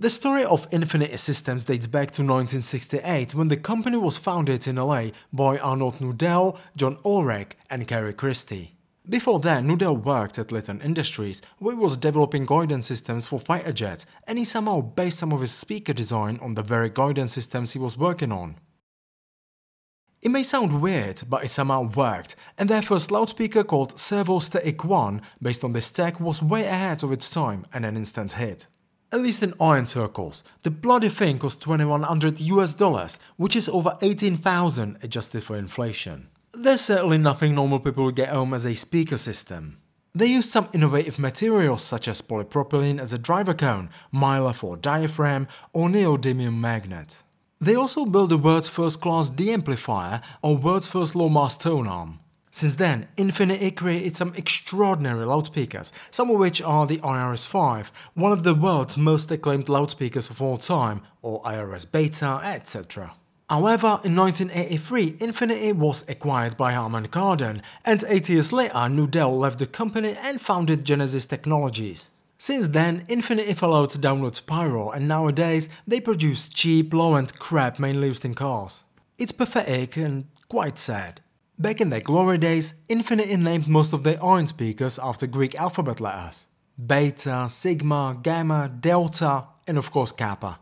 The story of Infinity Systems dates back to 1968 when the company was founded in LA by Arnold Nudell, John Ulrich and Cary Christie. Before that, Nudell worked at Litton Industries, where he was developing guidance systems for fighter jets, and he somehow based some of his speaker design on the very guidance systems he was working on. It may sound weird, but it somehow worked, and their first loudspeaker called Servostatic 1, based on this tech, was way ahead of its time and an instant hit. At least in iron circles, the bloody thing cost 2100 US dollars, which is over 18,000 adjusted for inflation. There's certainly nothing normal people would get home as a speaker system. They used some innovative materials such as polypropylene as a driver cone, mylar for diaphragm, or neodymium magnet. They also built the world's first class D amplifier or world's first low mass tone arm. Since then, Infinity created some extraordinary loudspeakers, some of which are the IRS-5, one of the world's most acclaimed loudspeakers of all time, or IRS Beta, etc. However, in 1983, Infinity was acquired by Harman Kardon, and 8 years later Nudell left the company and founded Genesis Technologies. Since then, Infinity followed downward spiral, and nowadays they produce cheap, low-end crap mainly used in cars. It's pathetic and quite sad. Back in their glory days, Infinity named most of their iron speakers after Greek alphabet letters. Beta, Sigma, Gamma, Delta, and of course Kappa.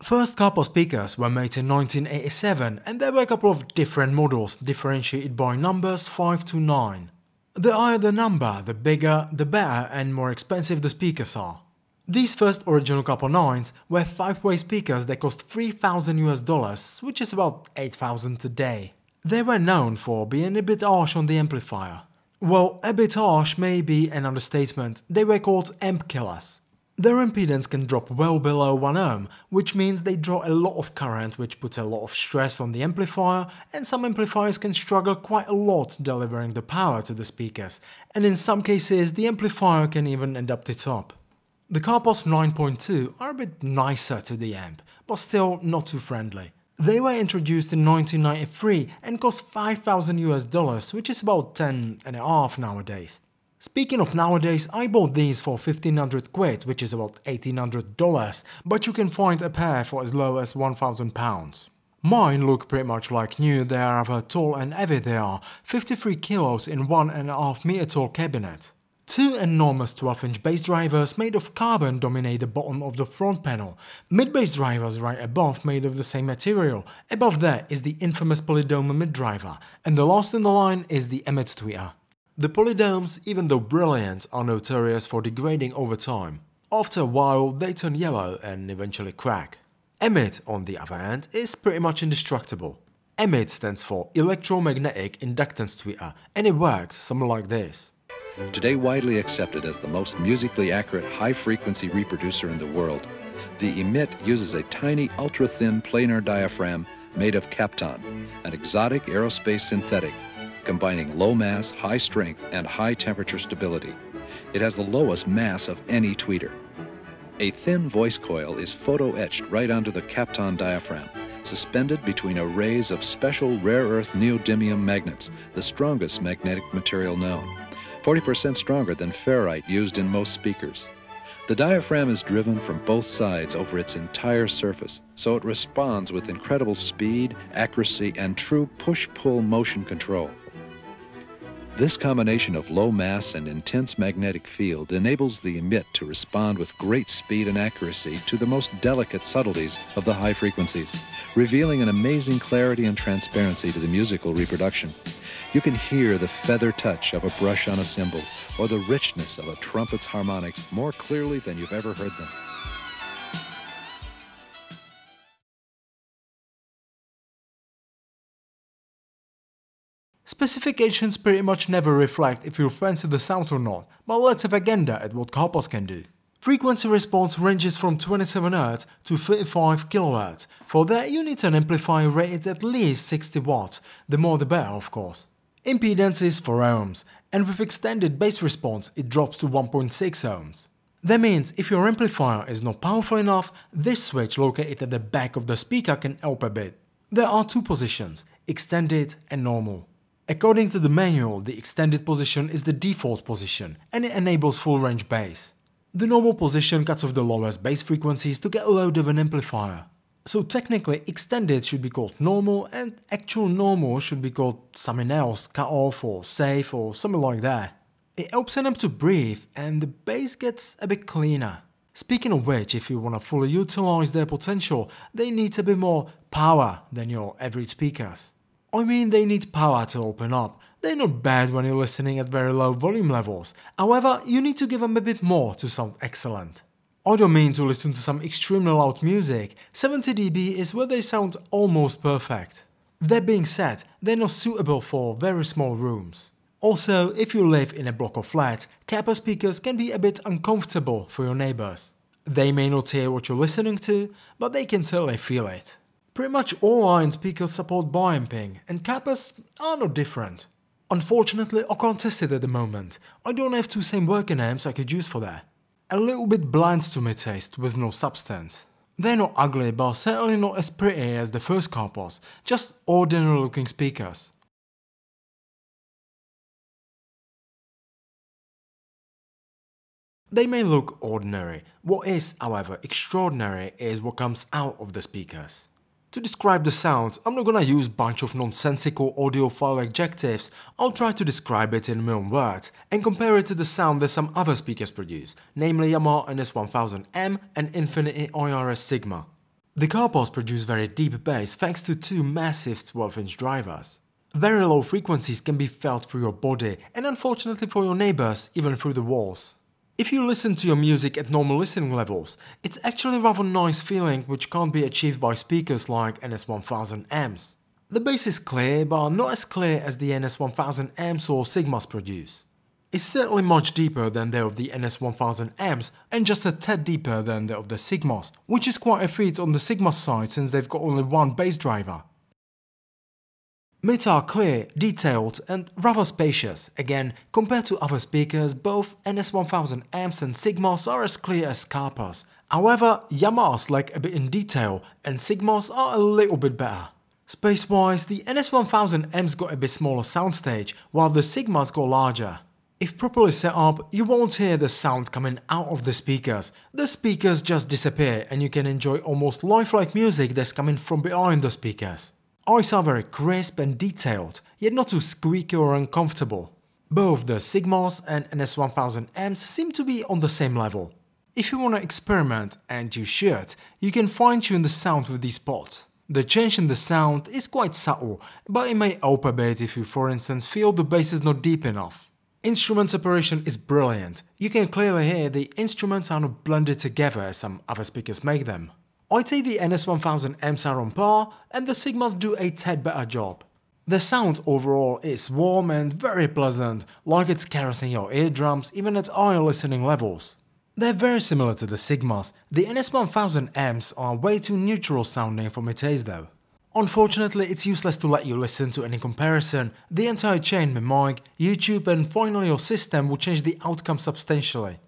First Kappa speakers were made in 1987 and there were a couple of different models differentiated by numbers 5 to 9. The higher the number, the bigger, the better and more expensive the speakers are. These first original Kappa 9s were 5-way speakers that cost 3000 US dollars, which is about 8000 today. They were known for being a bit harsh on the amplifier. Well, a bit harsh may be an understatement, they were called amp killers. Their impedance can drop well below 1 ohm, which means they draw a lot of current which puts a lot of stress on the amplifier and some amplifiers can struggle quite a lot delivering the power to the speakers, and in some cases the amplifier can even end up the top. The Kappas 9.2 are a bit nicer to the amp, but still not too friendly. They were introduced in 1993 and cost 5000 US dollars, which is about 10 and a half nowadays. Speaking of nowadays, I bought these for 1500 quid, which is about 1800 dollars, but you can find a pair for as low as 1000 pounds. Mine look pretty much like new, they are rather tall and heavy they are, 53 kilos in 1.5 meter tall cabinet. Two enormous 12-inch bass drivers made of carbon dominate the bottom of the front panel, mid-bass drivers right above made of the same material, above that is the infamous polydome mid-driver, and the last in the line is the Emit tweeter. The polydomes, even though brilliant, are notorious for degrading over time. After a while they turn yellow and eventually crack. Emit, on the other hand, is pretty much indestructible. Emit stands for Electromagnetic Inductance Tweeter and it works something like this. Today widely accepted as the most musically accurate high-frequency reproducer in the world, the Emit uses a tiny ultra-thin planar diaphragm made of Kapton, an exotic aerospace synthetic, combining low mass, high strength, and high temperature stability. It has the lowest mass of any tweeter. A thin voice coil is photo-etched right onto the Kapton diaphragm, suspended between arrays of special rare earth neodymium magnets, the strongest magnetic material known. 40% stronger than ferrite used in most speakers. The diaphragm is driven from both sides over its entire surface, so it responds with incredible speed, accuracy, and true push-pull motion control. This combination of low mass and intense magnetic field enables the emit to respond with great speed and accuracy to the most delicate subtleties of the high frequencies, revealing an amazing clarity and transparency to the musical reproduction. You can hear the feather touch of a brush on a cymbal or the richness of a trumpet's harmonics more clearly than you've ever heard them. Specifications pretty much never reflect if you fancy the sound or not, but let's have a gander at what Kappas can do. Frequency response ranges from 27Hz to 35 kHz. For that you need an amplifier rated at least 60 watts, the more the better of course. Impedance is 4 ohms, and with extended bass response it drops to 1.6 ohms. That means if your amplifier is not powerful enough, this switch located at the back of the speaker can help a bit. There are two positions, extended and normal. According to the manual, the extended position is the default position and it enables full range bass. The normal position cuts off the lowest bass frequencies to get a load of an amplifier. So technically extended should be called normal and actual normal should be called something else, cut off or safe or something like that. It helps them to breathe and the bass gets a bit cleaner. Speaking of which, if you want to fully utilize their potential, they need a bit more power than your average speakers. I mean they need power to open up, they're not bad when you're listening at very low volume levels, however you need to give them a bit more to sound excellent. Don't mean to listen to some extremely loud music, 70 dB is where they sound almost perfect. That being said, they're not suitable for very small rooms. Also, if you live in a block of flats, Kappa speakers can be a bit uncomfortable for your neighbors. They may not hear what you're listening to, but they can certainly feel it. Pretty much all iron speakers support biamping, and Kappas are no different. Unfortunately, I can't test it at the moment. I don't have two same working amps I could use for that. A little bit bland to my taste, with no substance. They're not ugly, but certainly not as pretty as the first Kappas, just ordinary looking speakers. They may look ordinary, what is, however, extraordinary is what comes out of the speakers. To describe the sound, I'm not gonna use bunch of nonsensical audiophile adjectives, I'll try to describe it in my own words and compare it to the sound that some other speakers produce, namely Yamaha NS1000M and Infinity IRS Sigma. The Kappas produce very deep bass thanks to two massive 12-inch drivers. Very low frequencies can be felt through your body and unfortunately for your neighbors, even through the walls. If you listen to your music at normal listening levels, it's actually a rather nice feeling which can't be achieved by speakers like NS1000Ms. The bass is clear, but not as clear as the NS1000Ms or Sigmas produce. It's certainly much deeper than that of the NS1000Ms and just a tad deeper than that of the Sigmas, which is quite a feat on the Sigma side since they've got only one bass driver. Mids are clear, detailed and rather spacious. Again, compared to other speakers, both NS1000 amps and Sigmas are as clear as Kappas. However, Yamaha's lack a bit in detail and Sigmas are a little bit better. Space-wise, the NS1000Ms got a bit smaller soundstage, while the Sigmas got larger. If properly set up, you won't hear the sound coming out of the speakers. The speakers just disappear and you can enjoy almost lifelike music that's coming from behind the speakers. Eyes are very crisp and detailed, yet not too squeaky or uncomfortable. Both the Sigmas and NS1000Ms seem to be on the same level. If you wanna experiment, and you should, you can fine tune the sound with these pods. The change in the sound is quite subtle, but it may help a bit if you for instance feel the bass is not deep enough. Instrument separation is brilliant, you can clearly hear the instruments are not blended together as some other speakers make them. I'd say the NS1000Ms are on par and the Sigmas do a tad better job. The sound overall is warm and very pleasant, like it's caressing your eardrums even at higher listening levels. They're very similar to the Sigmas, the NS1000Ms are way too neutral sounding for my taste though. Unfortunately, it's useless to let you listen to any comparison, the entire chain, my mic, YouTube and finally your system will change the outcome substantially.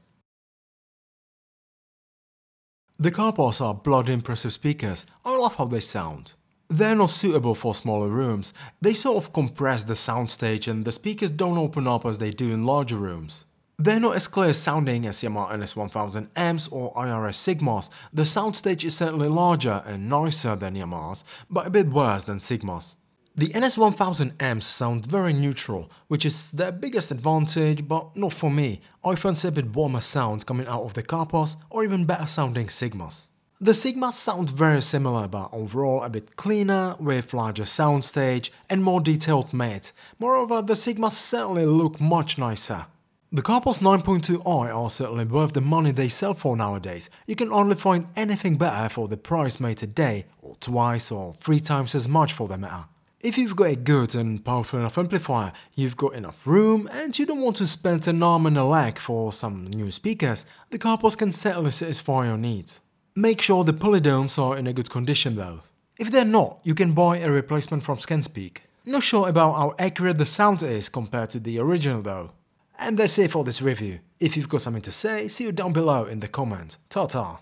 The Kappas are blood impressive speakers, I love how they sound. They're not suitable for smaller rooms, they sort of compress the soundstage and the speakers don't open up as they do in larger rooms. They're not as clear sounding as Yamaha NS1000Ms or IRS Sigmas, the soundstage is certainly larger and nicer than Yamaha's, but a bit worse than Sigma's. The NS1000Ms sound very neutral, which is their biggest advantage, but not for me. I fancy a bit warmer sound coming out of the Kappas or even better sounding Sigmas. The Sigmas sound very similar but overall a bit cleaner, with larger soundstage and more detailed mid. Moreover, the Sigmas certainly look much nicer. The Kappas 9.2i are certainly worth the money they sell for nowadays. You can only find anything better for the price made today, or twice or three times as much for the matter. If you've got a good and powerful enough amplifier, you've got enough room, and you don't want to spend an arm and a leg for some new speakers, the Kappas can certainly satisfy your needs. Make sure the polydomes are in a good condition though. If they're not, you can buy a replacement from Scanspeak. Not sure about how accurate the sound is compared to the original though. And that's it for this review. If you've got something to say, see you down below in the comments. Ta ta!